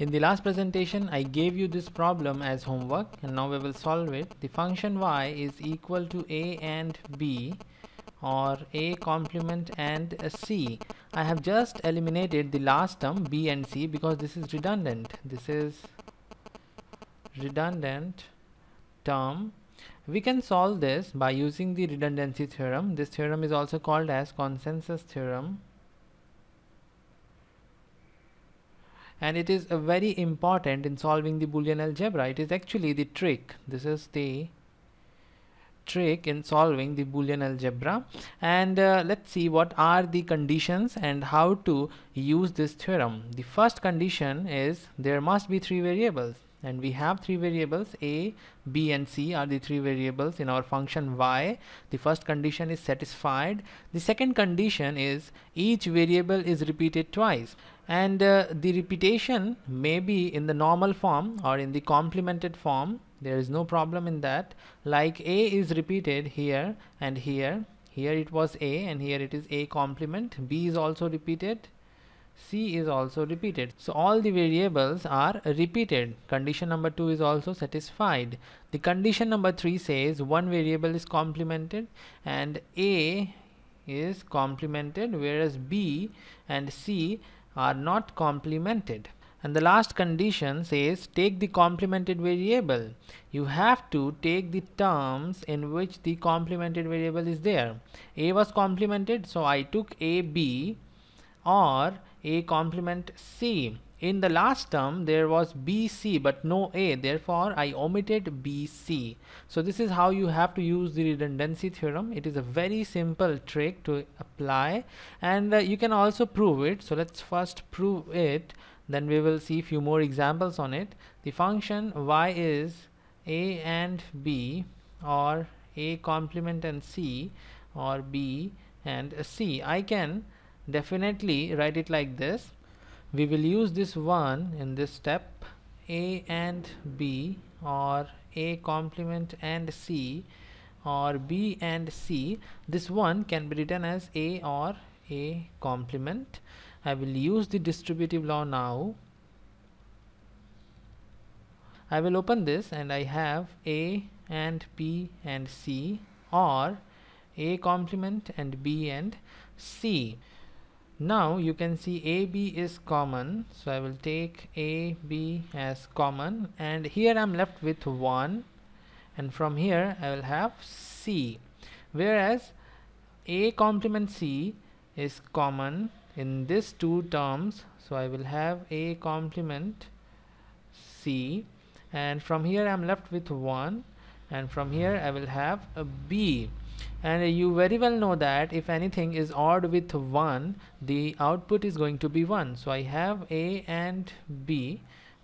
In the last presentation, I gave you this problem as homework and now we will solve it. The function y is equal to a and b or a complement and c. I have just eliminated the last term b and c because this is redundant. This is redundant term. We can solve this by using the redundancy theorem. This theorem is also called as consensus theorem and it is very important in solving the boolean algebra. It is actually the trick. This is the trick in solving the boolean algebra. And uh, let's see what are the conditions and how to use this theorem. The first condition is there must be three variables. And we have three variables a b and c are the three variables in our function y. The first condition is satisfied. The second condition is each variable is repeated twice and uh, the repetition may be in the normal form or in the complemented form. There is no problem in that. Like a is repeated here and here. Here it was a and here it is a complement. B is also repeated. C is also repeated. So all the variables are repeated. Condition number 2 is also satisfied. The condition number 3 says one variable is complemented and a is complemented whereas b and c are not complemented. And the last condition says take the complemented variable. You have to take the terms in which the complemented variable is there. A was complemented so I took a b or a complement c in the last term there was BC but no A. Therefore I omitted BC so this is how you have to use the redundancy theorem. It is a very simple trick to apply and uh, you can also prove it. So let's first prove it. Then we will see few more examples on it. The function y is a and b or a complement and c or b and c. I can definitely write it like this we will use this one in this step a and b or a complement and c or b and c. This one can be written as a or a complement. I will use the distributive law now. I will open this and I have a and b and c or a complement and b and c now you can see AB is common. So I will take AB as common. And here I'm left with 1 and from here I will have C. Whereas A complement C is common in these two terms. So I will have A complement C. And from here I'm left with 1 and from here I will have a B and you very well know that if anything is ORed with 1 the output is going to be 1 so I have A and B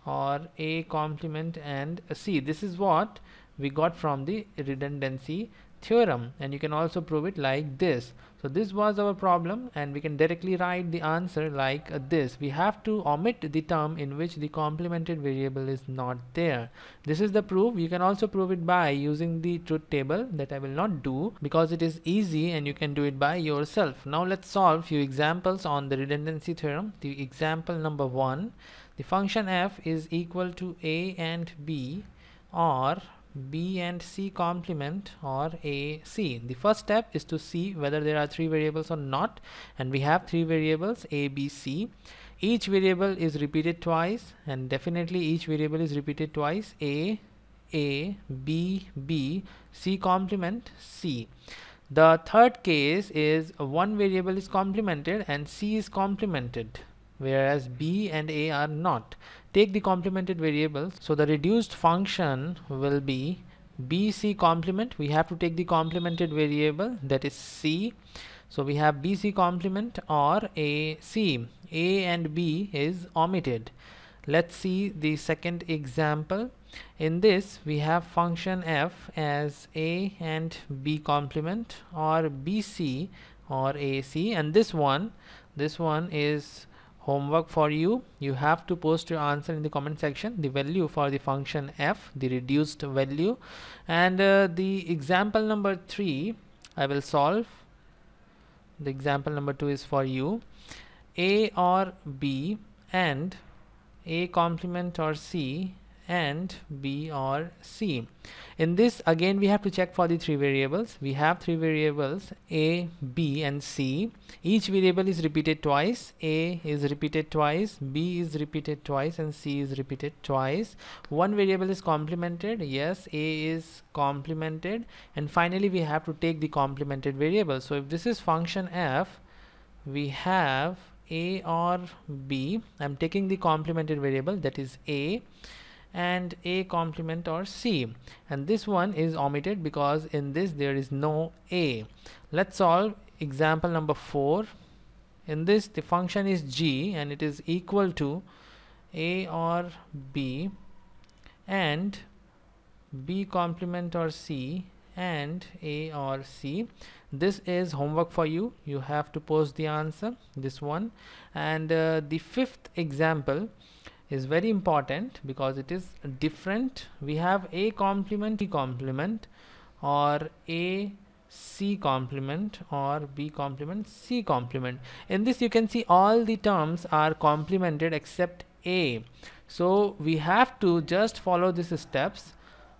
or A complement and C. This is what we got from the redundancy theorem and you can also prove it like this. So this was our problem and we can directly write the answer like uh, this. We have to omit the term in which the complemented variable is not there. This is the proof. You can also prove it by using the truth table that I will not do because it is easy and you can do it by yourself. Now let's solve few examples on the redundancy theorem. The example number one the function f is equal to a and b or B and C complement or A C. The first step is to see whether there are three variables or not and we have three variables A, B, C. Each variable is repeated twice and definitely each variable is repeated twice A, A, B, B, C complement C. The third case is one variable is complemented and C is complemented whereas b and a are not. Take the complemented variables. So the reduced function will be bc complement. We have to take the complemented variable that is c. So we have bc complement or ac. A and b is omitted. Let's see the second example. In this we have function f as a and b complement or bc or ac and this one this one is homework for you you have to post your answer in the comment section. The value for the function f the reduced value. And uh, the example number three I will solve. The example number two is for you. A or b and a complement or c and b or c. In this again we have to check for the three variables. We have three variables a b and c. Each variable is repeated twice. A is repeated twice b is repeated twice and c is repeated twice. One variable is complemented. Yes a is complemented. And finally we have to take the complemented variable. So if this is function f we have a or b. I'm taking the complemented variable that is a and a complement or c. And this one is omitted because in this there is no a. Let's solve example number 4 in this the function is g and it is equal to a or b and b complement or c and a or c. This is homework for you. You have to post the answer this one. And uh, the fifth example is very important because it is different. We have a complement b complement or a c complement or b complement c complement. In this you can see all the terms are complemented except a. So we have to just follow these steps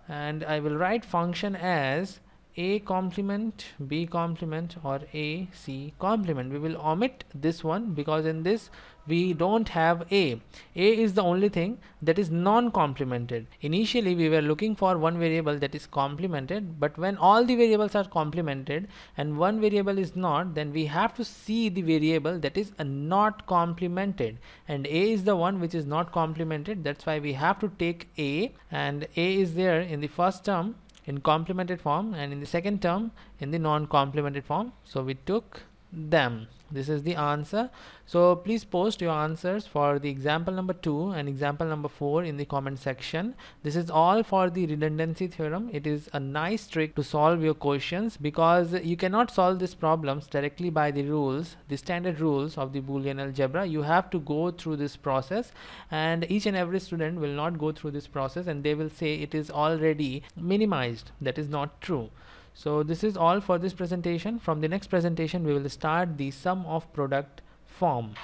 and I will write function as a complement b complement or a c complement. We will omit this one because in this we don't have a. A is the only thing that is non-complemented. Initially we were looking for one variable that is complemented but when all the variables are complemented and one variable is not then we have to see the variable that is not complemented. And a is the one which is not complemented that's why we have to take a. And a is there in the first term in complemented form and in the second term in the non-complemented form. So we took them this is the answer. So please post your answers for the example number 2 and example number 4 in the comment section. This is all for the redundancy theorem. It is a nice trick to solve your questions because you cannot solve these problems directly by the rules the standard rules of the boolean algebra. You have to go through this process and each and every student will not go through this process and they will say it is already minimized. That is not true so this is all for this presentation. From the next presentation we will start the sum of product form